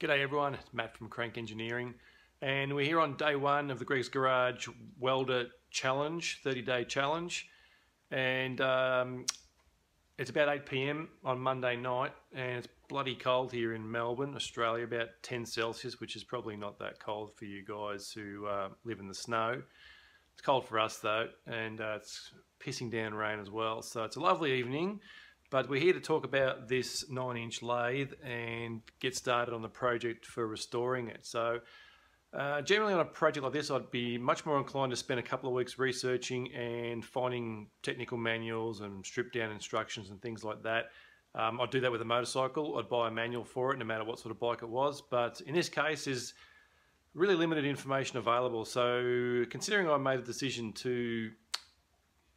G'day everyone, it's Matt from Krank Engineering and we're here on day one of the Greg's Garage WELDA Challenge, 30 day challenge and um, it's about 8pm on Monday night and it's bloody cold here in Melbourne, Australia, about 10 Celsius which is probably not that cold for you guys who uh, live in the snow. It's cold for us though and uh, it's pissing down rain as well so it's a lovely evening but we're here to talk about this 9 inch lathe and get started on the project for restoring it. So uh, generally on a project like this I'd be much more inclined to spend a couple of weeks researching and finding technical manuals and strip down instructions and things like that. Um, I'd do that with a motorcycle, I'd buy a manual for it no matter what sort of bike it was but in this case is really limited information available so considering I made a decision to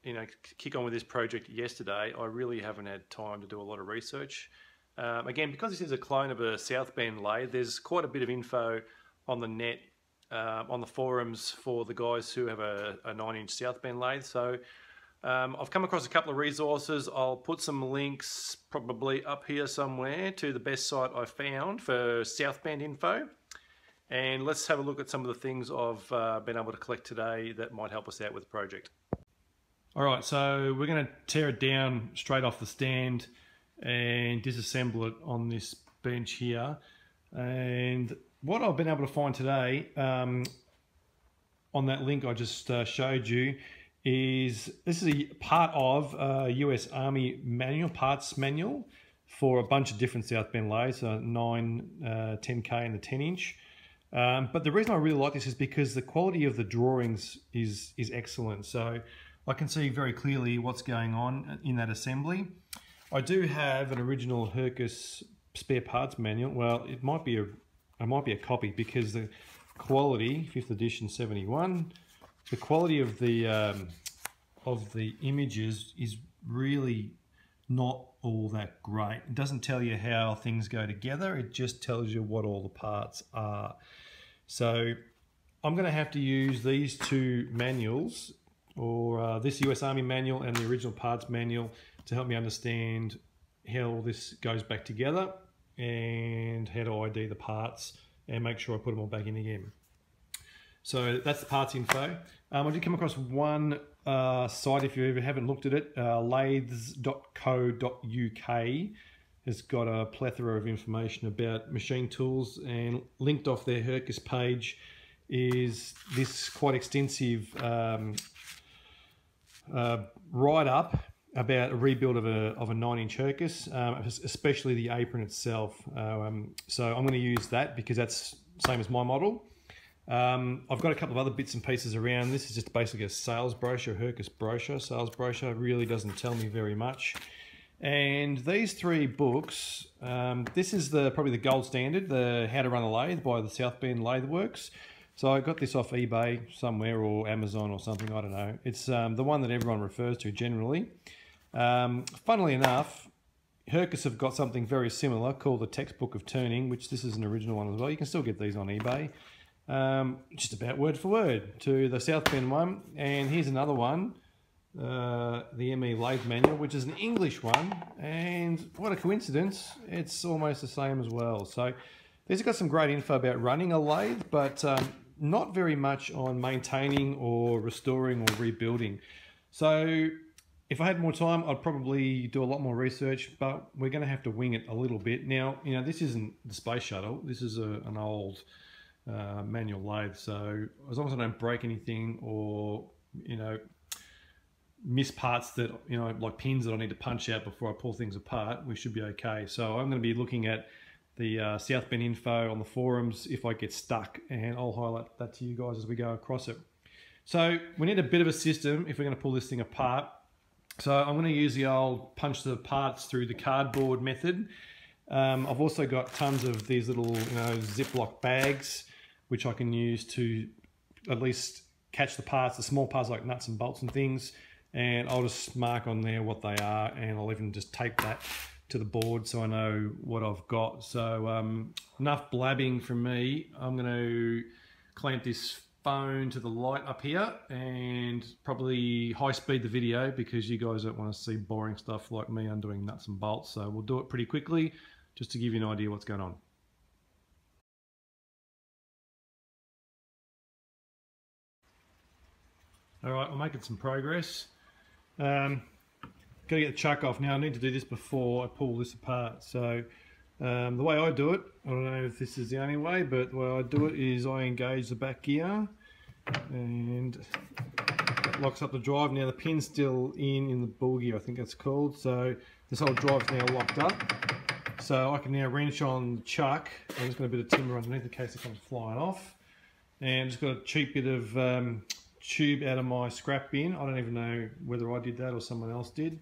you know kick on with this project yesterday, I really haven't had time to do a lot of research. Um, again, because this is a clone of a South Bend lathe, there's quite a bit of info on the net, uh, on the forums for the guys who have a, a 9-inch South Bend lathe. So um, I've come across a couple of resources. I'll put some links probably up here somewhere to the best site I found for South Bend info. And let's have a look at some of the things I've uh, been able to collect today that might help us out with the project. All right, so we're going to tear it down straight off the stand and disassemble it on this bench here. And what I've been able to find today um, on that link I just uh, showed you is this is a part of a US Army manual, parts manual for a bunch of different South Bend lathes, so 9, uh, 10K and the 10 inch. Um, but the reason I really like this is because the quality of the drawings is, is excellent. So I can see very clearly what's going on in that assembly. I do have an original Hercus spare parts manual. Well, it might be a, it might be a copy because the quality, 5th edition 71, the quality of the um, of the images is really not all that great. It doesn't tell you how things go together, it just tells you what all the parts are. So I'm going to have to use these two manuals or uh, this US Army manual and the original parts manual to help me understand how all this goes back together and how to ID the parts and make sure I put them all back in again. So that's the parts info. Um, I did come across one uh, site, if you ever haven't looked at it, uh, lathes.co.uk has got a plethora of information about machine tools and linked off their Hercus page is this quite extensive um, uh, write up about a rebuild of a, of a 9 inch Hercus, um, especially the apron itself. Um, so I'm going to use that because that's same as my model. Um, I've got a couple of other bits and pieces around. This is just basically a sales brochure, Hercus brochure. Sales brochure really doesn't tell me very much. And these three books, um, this is the probably the gold standard, the How to Run a Lathe by the South Bend Lathe Works. So I got this off eBay somewhere or Amazon or something, I don't know. It's um, the one that everyone refers to generally. Um, funnily enough, Hercus have got something very similar called the Textbook of Turning, which this is an original one as well. You can still get these on eBay. Um, just about word for word to the South Bend one. And here's another one, uh, the ME Lathe Manual, which is an English one. And what a coincidence, it's almost the same as well. So these have got some great info about running a lathe, but um, not very much on maintaining or restoring or rebuilding. So if I had more time, I'd probably do a lot more research, but we're going to have to wing it a little bit. Now, you know, this isn't the space shuttle. This is a, an old uh, manual lathe. So as long as I don't break anything or, you know, miss parts that, you know, like pins that I need to punch out before I pull things apart, we should be okay. So I'm going to be looking at the uh, South Bend info on the forums if I get stuck and I'll highlight that to you guys as we go across it. So we need a bit of a system if we're going to pull this thing apart. So I'm going to use the old punch the parts through the cardboard method. Um, I've also got tons of these little you know Ziploc bags which I can use to at least catch the parts, the small parts like nuts and bolts and things and I'll just mark on there what they are and I'll even just tape that to the board so I know what I've got. So um, enough blabbing from me. I'm going to clamp this phone to the light up here and probably high speed the video because you guys don't want to see boring stuff like me undoing nuts and bolts. So we'll do it pretty quickly just to give you an idea what's going on. All right, we're making some progress. Um, got to get the chuck off. Now I need to do this before I pull this apart. So um, the way I do it, I don't know if this is the only way, but the way I do it is I engage the back gear and locks up the drive. Now the pin's still in in the bull gear, I think that's called. So this whole drive's now locked up. So I can now wrench on the chuck. I'm just got a bit of timber underneath in case it comes flying off. And just got a cheap bit of um, tube out of my scrap bin. I don't even know whether I did that or someone else did.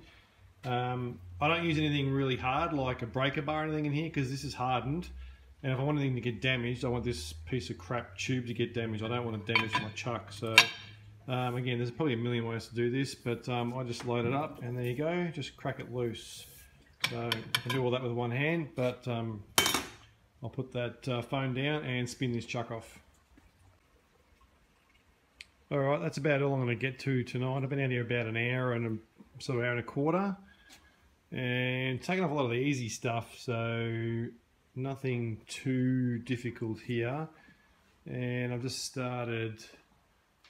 Um, I don't use anything really hard like a breaker bar or anything in here because this is hardened. And if I want anything to get damaged, I want this piece of crap tube to get damaged. I don't want to damage my chuck. So um, again, there's probably a million ways to do this, but um, I just load it up and there you go, just crack it loose. So I can do all that with one hand, but um, I'll put that uh, phone down and spin this chuck off. Alright, that's about all I'm going to get to tonight. I've been out here about an hour and a sort of hour and a quarter. And taking off a lot of the easy stuff so nothing too difficult here. And I've just started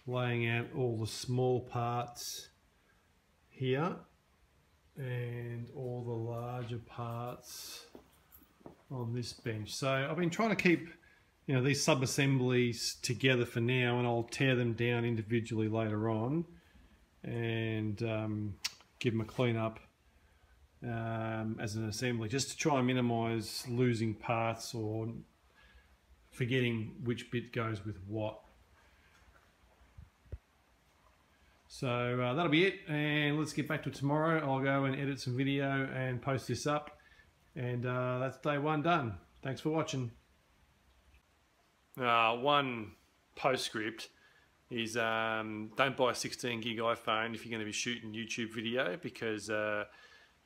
laying out all the small parts here and all the larger parts on this bench. So I've been trying to keep you know these sub-assemblies together for now and I'll tear them down individually later on and um, give them a clean up um, as an assembly just to try and minimize losing parts or forgetting which bit goes with what. So uh, that'll be it and let's get back to tomorrow. I'll go and edit some video and post this up and uh, that's day one done. Thanks for watching. Uh, one postscript is um, don't buy a 16 gig iPhone if you're going to be shooting YouTube video because uh,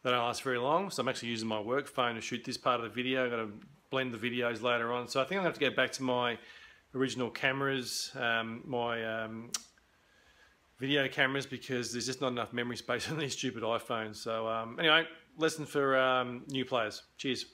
they don't last very long. So I'm actually using my work phone to shoot this part of the video. I'm going to blend the videos later on. So I think I'm going to have to go back to my original cameras, um, my um, video cameras, because there's just not enough memory space on these stupid iPhones. So um, anyway, lesson for um, new players. Cheers.